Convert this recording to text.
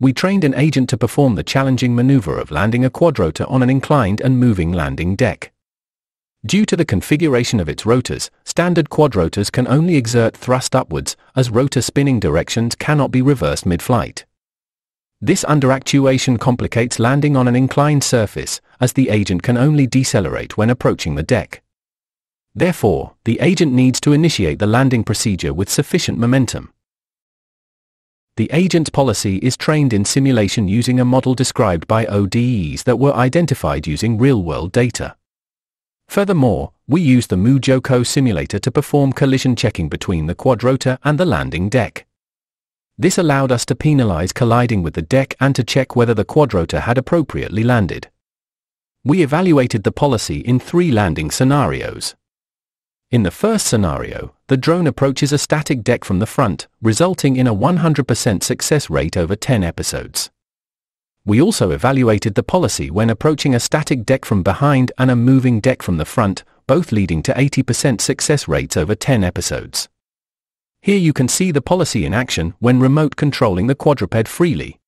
We trained an agent to perform the challenging maneuver of landing a quadrotor on an inclined and moving landing deck. Due to the configuration of its rotors, standard quadrotors can only exert thrust upwards, as rotor spinning directions cannot be reversed mid-flight. This underactuation complicates landing on an inclined surface, as the agent can only decelerate when approaching the deck. Therefore, the agent needs to initiate the landing procedure with sufficient momentum. The agent's policy is trained in simulation using a model described by ODEs that were identified using real-world data. Furthermore, we use the MuJoCo simulator to perform collision checking between the quadrotor and the landing deck. This allowed us to penalize colliding with the deck and to check whether the quadrotor had appropriately landed. We evaluated the policy in three landing scenarios. In the first scenario, the drone approaches a static deck from the front, resulting in a 100% success rate over 10 episodes. We also evaluated the policy when approaching a static deck from behind and a moving deck from the front, both leading to 80% success rates over 10 episodes. Here you can see the policy in action when remote controlling the quadruped freely.